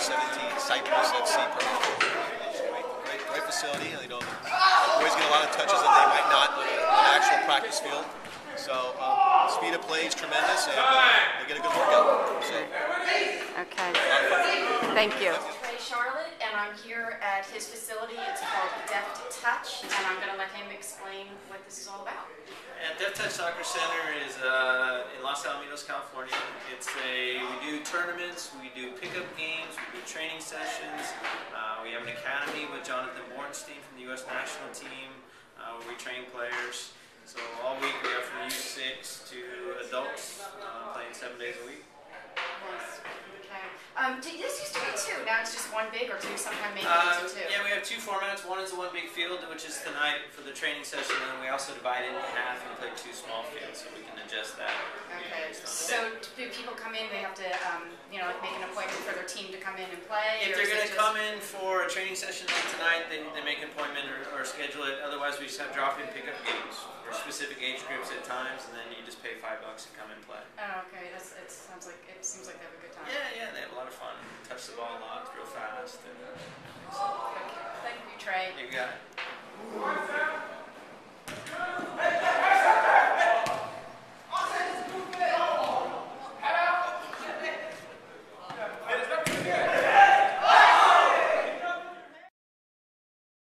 site visit, see perfect. Great, great, great facility. You know, the boys get a lot of touches that they might not in an actual practice field. So um, speed of play is tremendous, and uh, they get a good workout. So, Okay. Thank you. Trey Charlotte, and I'm here at his facility. It's called Deft Touch, and I'm going to let him explain what this is all about. And Deft Touch Soccer Center is uh, in Los Alamitos, California. It's a we do tournaments, we do pickup games, we training sessions. Uh, we have an academy with Jonathan Bornstein from the U.S. national team, uh, where we train players. So all week we have from U6 to adults uh, playing seven days a week. Um, this used to be two. Now it's just one big or two. Sometime maybe it's two. yeah, we have two formats. One is the one big field, which is tonight for the training session, and then we also divide it in half and play two small fields, so we can adjust that. Okay. based on the So do people come in? They have to, um, you know, like make an appointment for their team to come in and play. If they're going to come in for a training session like tonight, they, they make an appointment or, or schedule it. Otherwise, we just have drop-in pickup games for specific age groups at times, and then you just pay five bucks and come and play. Oh, okay. That's. It sounds like it seems like they have a good time. Yeah, yeah, they have a lot of fun. Touch the ball a lot, real fast. And, uh. Thank you, Trey. you got it.